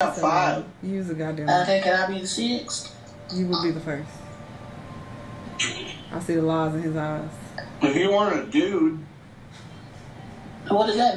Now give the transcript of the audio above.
got five. You use a goddamn. Okay, can I be the sixth? You will be the first. I see the lies in his eyes. If you weren't a dude, What does that mean?